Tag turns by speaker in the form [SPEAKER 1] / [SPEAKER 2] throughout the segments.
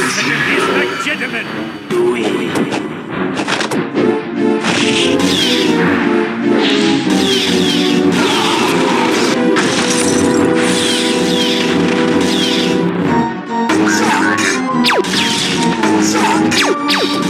[SPEAKER 1] It's legitimate!
[SPEAKER 2] You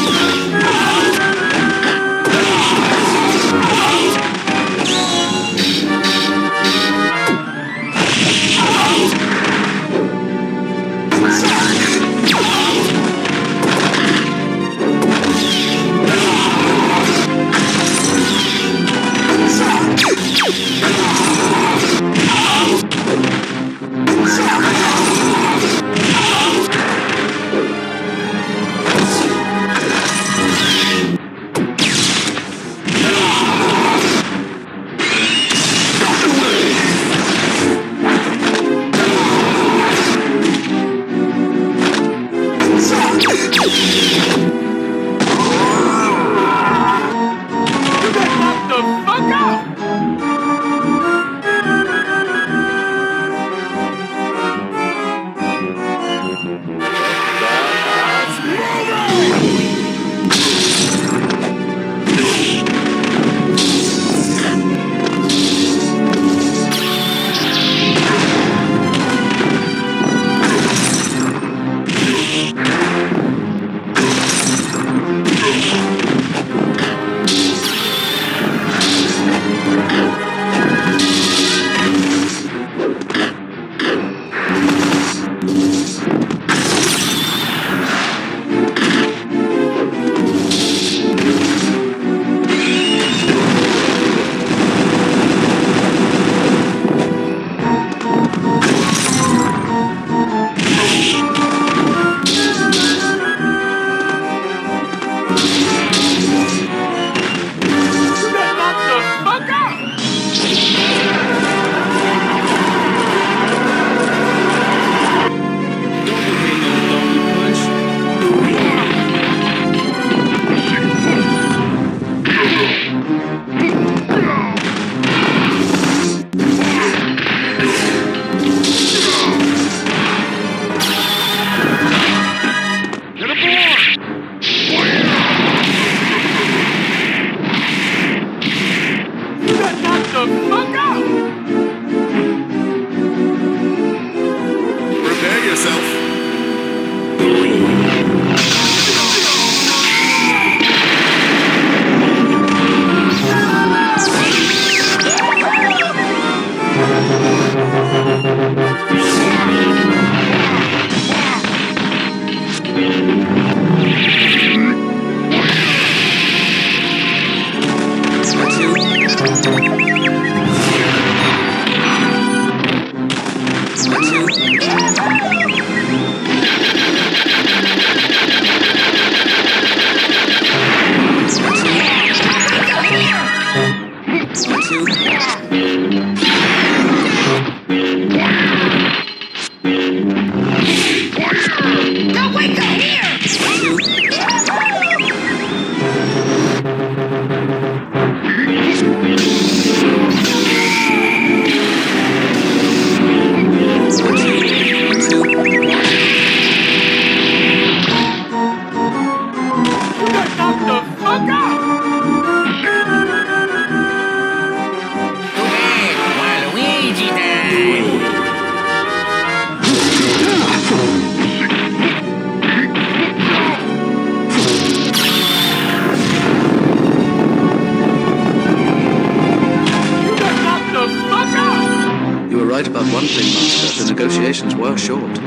[SPEAKER 3] right about one thing, Master. The negotiations were short.
[SPEAKER 4] This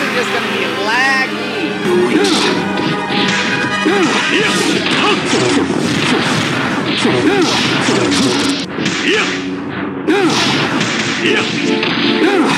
[SPEAKER 4] is just gonna be laggy!
[SPEAKER 1] Can I think?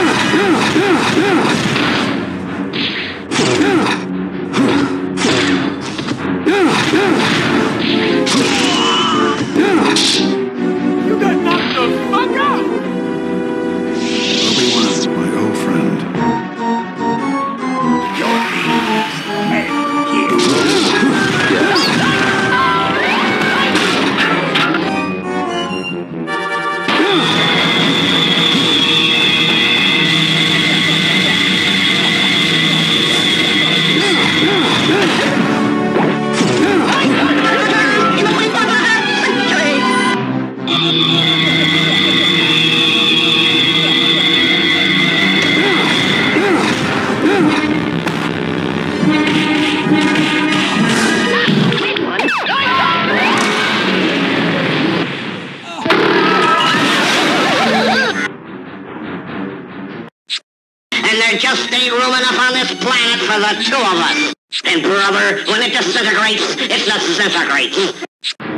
[SPEAKER 5] Room enough on this planet for the two of us. And brother, when it disintegrates, it disintegrates.